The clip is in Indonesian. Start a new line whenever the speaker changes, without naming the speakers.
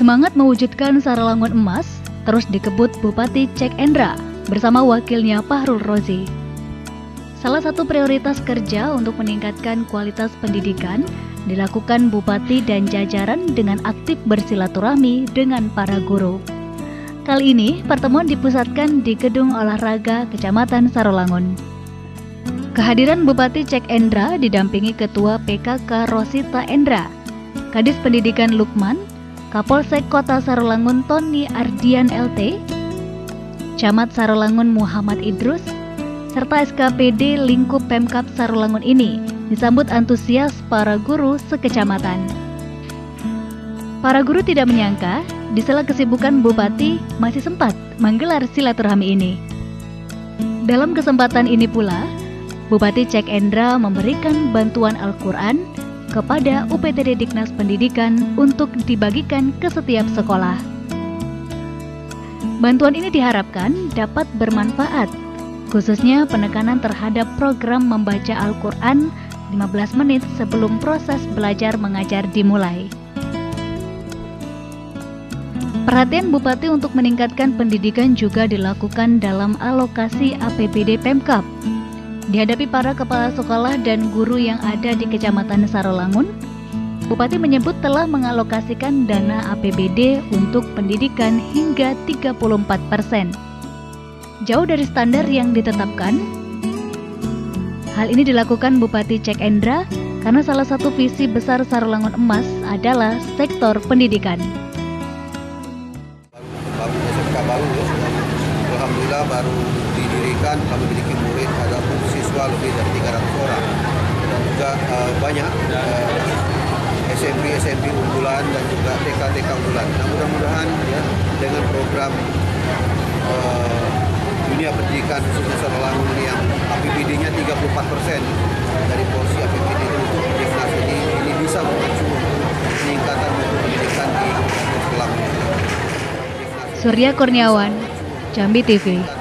Semangat mewujudkan Saralangun Emas terus dikebut Bupati Cek Endra bersama wakilnya Pahrul Rozi. Salah satu prioritas kerja untuk meningkatkan kualitas pendidikan dilakukan Bupati dan jajaran dengan aktif bersilaturahmi dengan para guru. Kali ini, pertemuan dipusatkan di Gedung Olahraga Kecamatan Sarolangun. Kehadiran Bupati Cek Endra didampingi Ketua PKK Rosita Endra, Kadis Pendidikan Lukman, Kapolsek Kota Sarolangun Tony Ardian LT, Camat Sarolangun Muhammad Idrus, serta SKPD lingkup Pemkap Sarolangun ini disambut antusias para guru sekecamatan. Para guru tidak menyangka, di sela kesibukan Bupati masih sempat menggelar silaturahmi ini. Dalam kesempatan ini pula, Bupati Cek Endra memberikan bantuan Al-Quran kepada UPTD Diknas Pendidikan untuk dibagikan ke setiap sekolah. Bantuan ini diharapkan dapat bermanfaat, khususnya penekanan terhadap program membaca Al-Quran 15 menit sebelum proses belajar mengajar dimulai. Perhatian Bupati untuk meningkatkan pendidikan juga dilakukan dalam alokasi APBD Pemkap. Dihadapi para kepala sekolah dan guru yang ada di Kecamatan Sarolangun, Bupati menyebut telah mengalokasikan dana APBD untuk pendidikan hingga 34 persen. Jauh dari standar yang ditetapkan, Hal ini dilakukan Bupati Cek Endra karena salah satu visi besar Sarolangun Emas adalah sektor pendidikan.
Baru, baru ya. Alhamdulillah baru didirikan, kami memiliki murid ada siswa lebih dari 300 orang dan juga uh, banyak uh, SMP SMP unggulan dan juga TK TK unggulan. Nah mudah-mudahan ya dengan program uh, dunia pendidikan khususnya Sarolangun ini yang APBD-nya 34 persen dari porsi APBD itu untuk Diknas ini ini bisa memacu peningkatan mutu pendidikan di Sarolangun.
Surya Kurniawan, Jambi TV.